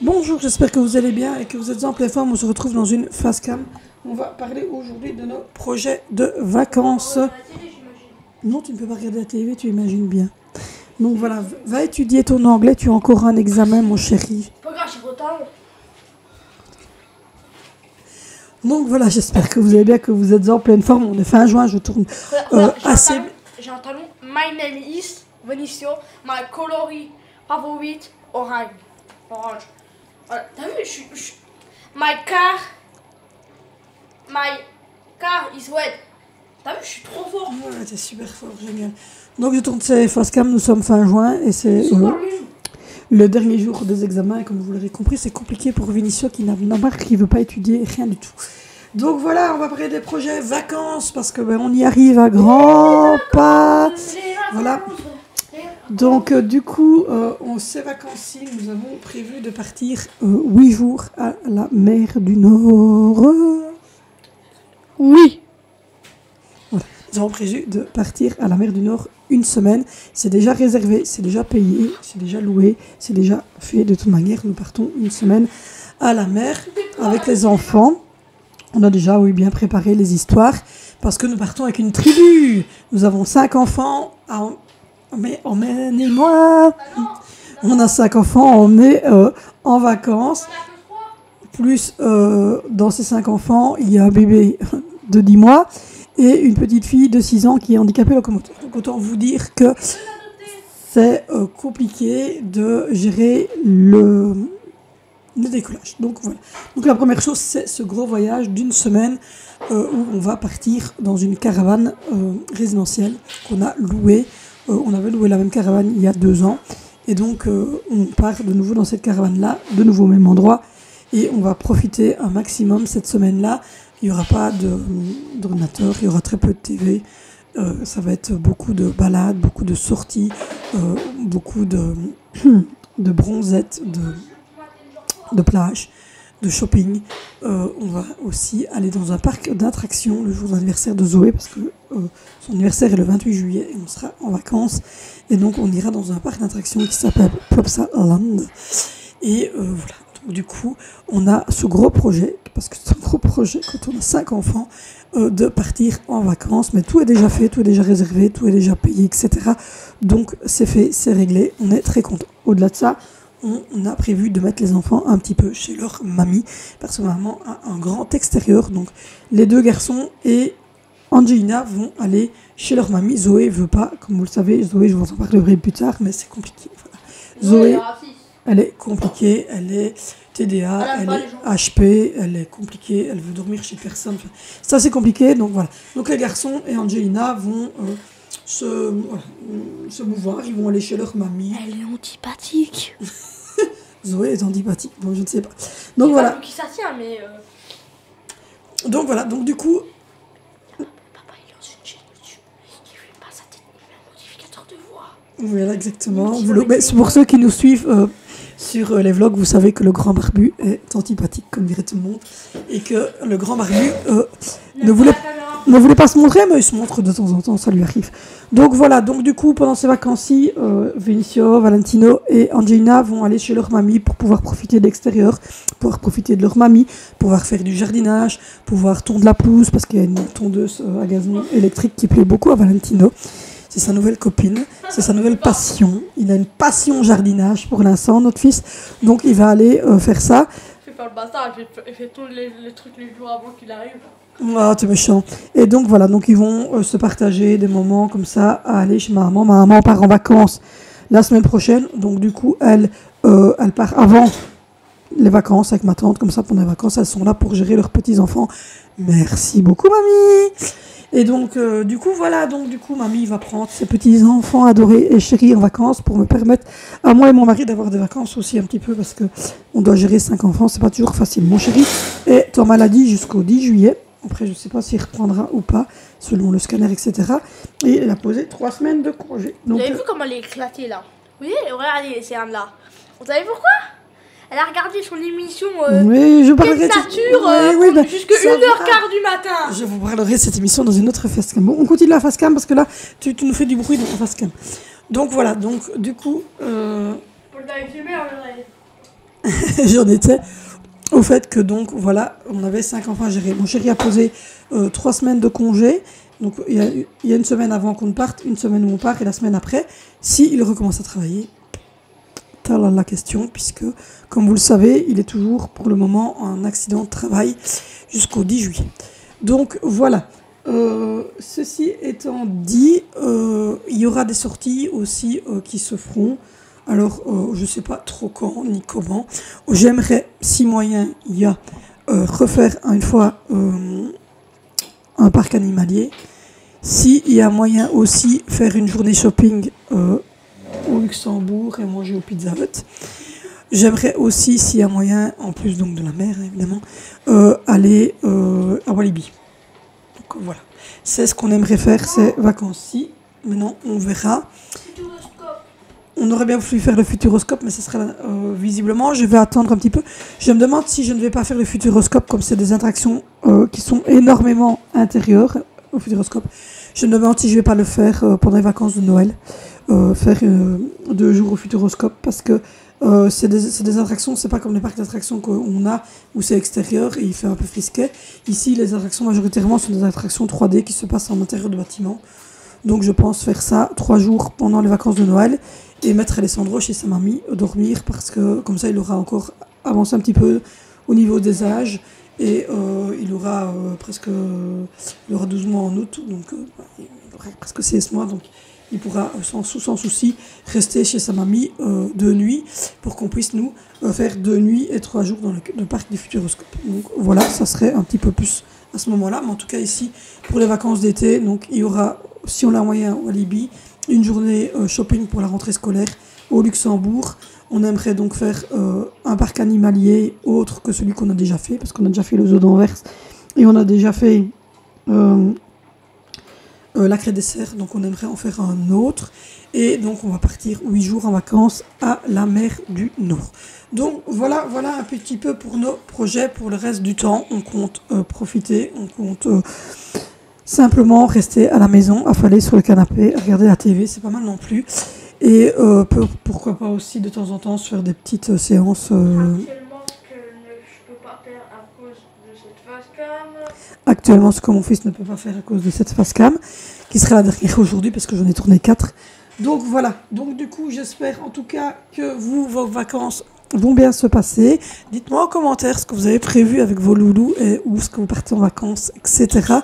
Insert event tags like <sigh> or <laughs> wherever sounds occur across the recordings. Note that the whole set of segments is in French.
Bonjour, j'espère que vous allez bien et que vous êtes en pleine forme. On se retrouve dans une face cam. On va parler aujourd'hui de nos projets de vacances. Non, tu ne peux pas regarder la télé, tu imagines bien. Donc voilà, va étudier ton anglais, tu as encore un examen, mon chéri. Pas grave, j'ai retard. Donc voilà, j'espère que vous allez bien, que vous êtes en pleine forme. On est fin juin, je tourne euh, un assez. J'ai un talon. My name is Venicio. My coloris favorite orange. Orange. Voilà. T'as vu, je suis. My car. My car is red. T'as vu, je suis trop fort. Ouais, t'es super fort, génial. Donc je tourne ces face cam, nous sommes fin juin et c'est euh, le dernier jour des examens. Et comme vous l'aurez compris, c'est compliqué pour Vinicio qui n'a n'a marre, qui ne veut pas étudier, rien du tout. Donc voilà, on va parler des projets vacances parce que ben, on y arrive à grands pas. Voilà. Donc euh, du coup, euh, on ces vacances-ci, nous avons prévu de partir euh, huit jours à la mer du Nord. Oui. Nous avons prévu de partir à la mer du Nord une semaine. C'est déjà réservé, c'est déjà payé, c'est déjà loué, c'est déjà fait. De toute manière, nous partons une semaine à la mer avec les enfants. On a déjà, oui, bien préparé les histoires parce que nous partons avec une tribu. Nous avons cinq enfants. à Mais emmenez-moi. On a cinq enfants, on est euh, en vacances. Plus euh, dans ces cinq enfants, il y a un bébé de 10 mois et une petite fille de 6 ans qui est handicapée locomoteur. Donc autant vous dire que c'est euh, compliqué de gérer le, décollage. Donc voilà. Donc la première chose, c'est ce gros voyage d'une semaine où on va partir dans une caravane résidentielle qu'on a louée. Euh, on avait loué la même caravane il y a deux ans. Et donc euh, on part de nouveau dans cette caravane-là, de nouveau au même endroit. Et on va profiter un maximum cette semaine-là. Il n'y aura pas de- d'ordinateur, il y aura très peu de TV. Euh, ça va être beaucoup de balades, beaucoup de sorties, euh, beaucoup de, <clears throat> bronzettes, de, de plage, de shopping. Euh, on va aussi aller dans un parc d'attractions le jour d'anniversaire de Zoé parce que euh, son anniversaire est le 28 juillet et on sera en vacances. Et donc on ira dans un parc d'attractions qui s'appelle Plopsa Land. Et euh, voilà. Donc, du coup, on a ce gros projet, parce que c'est un gros projet quand on a cinq enfants, euh, de partir en vacances. Mais tout est déjà fait, tout est déjà réservé, tout est déjà payé, etc. Donc c'est fait, c'est réglé. On est très content. Au-delà de ça, on, a prévu de mettre les enfants un petit peu chez leur mamie, parce que maman a un grand extérieur. Donc les deux garçons et Angelina vont aller chez leur mamie. Zoé veut pas, comme vous le savez, Zoé, je vous en parlerai plus tard, mais c'est compliqué. Voilà. Zoé, elle est compliquée, elle est TDA, Elle est. HP, elle est compliquée, elle veut dormir chez personne. Enfin, ça c'est compliqué, donc voilà. Donc les garçons et Angelina vont euh, se, voilà, se mouvoir, ils vont aller chez leur mamie. Elle est antipathique. <laughs> Zoé est antipathique, bon je ne sais pas. Donc voilà, Qui ça tient, mais. euh, donc voilà, donc du coup, Papa, il lance une chaîne YouTube. Il fait pas sa tête, il met un modificateur de voix. voilà exactement. Vous le- mais pour ceux qui nous suivent euh, sur euh, les vlogs, vous savez que le grand barbu est antipathique, comme dirait tout le monde, et que le grand barbu euh, ne voulait ne voulait pas se montrer, mais il se montre de temps en temps, ça lui arrive. Donc voilà, donc du coup, pendant ces vacances-ci, euh, Vinicio, Valentino et Angelina vont aller chez leur mamie pour pouvoir profiter de l'extérieur, pouvoir profiter de leur mamie, pouvoir faire du jardinage, pouvoir tondre la pelouse, parce qu'il y a une tondeuse euh, à gazon électrique qui plaît beaucoup à Valentino. C'est sa nouvelle copine, c'est sa nouvelle passion. Il a une passion jardinage pour l'instant, notre fils. Donc il va aller euh, faire ça. Pas le bâtard, il fait, tous les, les trucs les jours avant qu'il arrive. Ah, t'es méchant. Et donc voilà, donc ils vont euh, se partager des moments comme ça à aller chez ma maman. Ma maman part en vacances la semaine prochaine, donc du coup elle, euh, elle part avant les vacances avec ma tante, comme ça pendant les vacances elles sont là pour gérer leurs petits enfants. Merci beaucoup mamie. Et donc euh, du coup voilà, donc du coup mamie va prendre ses petits enfants adorés et chéris en vacances pour me permettre à moi et mon mari d'avoir des vacances aussi un petit peu parce que on doit gérer cinq enfants, c'est pas toujours facile. Mon chéri est en maladie jusqu'au 10 juillet. Après, je ne sais pas s'il reprendra ou pas, selon le scanner, etc. Et il a posé trois semaines de congé. Vous Donc, avez euh, vu comment elle est éclatée là? Vous voyez Regardez, c'est un là. Vous savez pourquoi? Elle a regardé son émission euh, oui, je Oui, euh, oui, ben, jusqu'à ça 1h15 du matin. Je vous parlerai de cette émission dans une autre facecam. Bon, on continue la facecam parce que là, tu, tu nous fais du bruit dans la facecam. Donc voilà, donc du coup, euh, Pour le ASMR, <laughs> j'en étais au fait que donc voilà, on avait cinq enfants à gérer. Mon chéri a posé euh, trois semaines de congé. Donc il y, a, il y a une semaine avant qu'on parte, une semaine où on part et la semaine après, si il recommence à travailler, la question, puisque comme vous le savez, il est toujours pour le moment en accident de travail jusqu'au 10 juillet. Donc voilà. Euh, ceci étant dit, euh, il y aura des sorties aussi euh, qui se feront. Alors, je ne sais pas trop quand ni comment. J'aimerais, si moyen il y a, refaire une fois un parc animalier. Si il y a moyen aussi faire une journée shopping au Luxembourg et manger au Pizza Hut. J'aimerais aussi, s'il y a moyen, en plus donc de la mer évidemment, euh, aller euh, à Walibi. Donc voilà, c'est ce qu'on aimerait faire ces vacances-ci. Maintenant, on verra. Futuroscope. On aurait bien voulu faire le futuroscope, mais ce serait euh, visiblement. Je vais attendre un petit peu. Je me demande si je ne vais pas faire le futuroscope, comme c'est des attractions qui sont énormément intérieures au futuroscope. Je me demande si je vais pas le faire pendant les vacances de Noël. Euh, faire euh, deux jours au futuroscope, parce que euh, c'est des, des attractions, c'est pas comme les parcs d'attractions qu'on a où c'est extérieur et il fait un peu frisquet. Ici, les attractions majoritairement sont des attractions 3D qui se passent en intérieur de bâtiments. Donc je pense faire ça trois jours pendant les vacances de Noël et mettre Alessandro chez sa mamie euh, dormir parce que comme ça il aura encore avancé un petit peu au niveau des âges et euh, il aura euh, presque il aura 12 mois en août donc euh, il aura presque 16 mois donc il pourra euh, sans, sou- sans souci rester chez sa mamie euh, deux nuits pour qu'on puisse nous euh, faire deux nuits et trois jours dans le, parc du Futuroscope. Donc voilà, ça serait un petit peu plus à ce moment-là. Mais en tout cas ici, pour les vacances d'été, il y aura, si on a moyen au Alibi, une journée euh, shopping pour la rentrée scolaire au Luxembourg. On aimerait donc faire un parc animalier autre que celui qu'on a déjà fait, parce qu'on a déjà fait le zoo d'Anvers et on a déjà fait euh, la Crête des Serres, donc on aimerait en faire un autre. Et donc on va partir huit jours en vacances à la mer du Nord. Donc voilà, voilà un petit peu pour nos projets. Pour le reste du temps, on compte euh, profiter, on compte euh, simplement rester à la maison, affaler sur le canapé, regarder la TV, c'est pas mal non plus. Et euh, pour- pourquoi pas aussi de temps en temps se faire des petites séances. euh, Actuellement, que ne- je peux pas faire à cause de cette face cam. Ce que mon fils ne peut pas faire à cause de cette face cam, qui sera la dernière aujourd'hui parce que j'en ai tourné quatre. Donc voilà, donc du coup j'espère en tout cas que vous, vos vacances vont bien se passer. Dites-moi en commentaire ce que vous avez prévu avec vos loulous et où est-ce que vous partez en vacances, etc.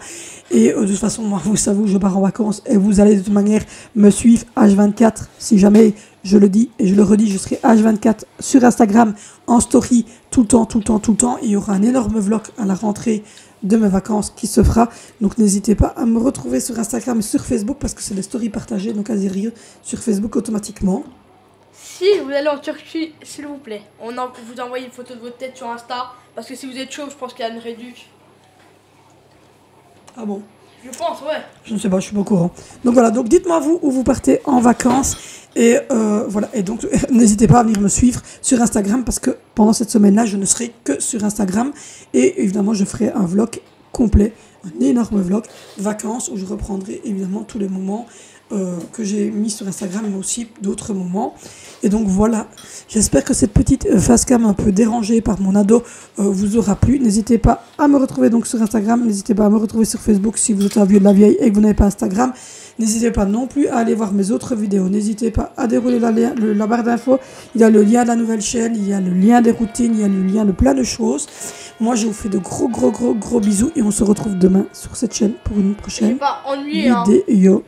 Et euh, de toute façon, moi, vous savez, je pars en vacances et vous allez de toute manière me suivre H24 si jamais je le dis et je le redis, je serai H24 sur Instagram en story tout le temps, tout le temps, tout le temps. Il y aura un énorme vlog à la rentrée de mes vacances qui se fera. Donc n'hésitez pas à me retrouver sur Instagram et sur Facebook parce que c'est des stories partagées, donc à rire sur Facebook automatiquement. Si vous allez en Turquie, s'il vous plaît, on en, vous envoyez une photo de votre tête sur Insta. Parce que si vous êtes chaud, je pense qu'il y a une réduction. Ah bon? Je pense, ouais. Je ne sais pas, je suis pas au courant. Donc voilà, donc dites-moi vous où vous partez en vacances. Et euh, voilà, et donc <laughs> n'hésitez pas à venir me suivre sur Instagram parce que pendant cette semaine-là, je ne serai que sur Instagram. Et évidemment, je ferai un vlog complet, un énorme vlog vacances où je reprendrai évidemment tous les moments euh, que j'ai mis sur Instagram, mais aussi d'autres moments. Et donc voilà, j'espère que cette petite euh, face cam un peu dérangée par mon ado euh, vous aura plu. N'hésitez pas à me retrouver donc sur Instagram, n'hésitez pas à me retrouver sur Facebook si vous êtes un vieux de la vieille et que vous n'avez pas Instagram. N'hésitez pas non plus à aller voir mes autres vidéos. N'hésitez pas à dérouler la, le- la barre d'infos. Il y a le lien de la nouvelle chaîne, il y a le lien des routines, il y a le lien de plein de choses. Moi, je vous fais de gros, gros, gros, gros bisous et on se retrouve demain sur cette chaîne pour une prochaine pas ennuyé, hein. vidéo.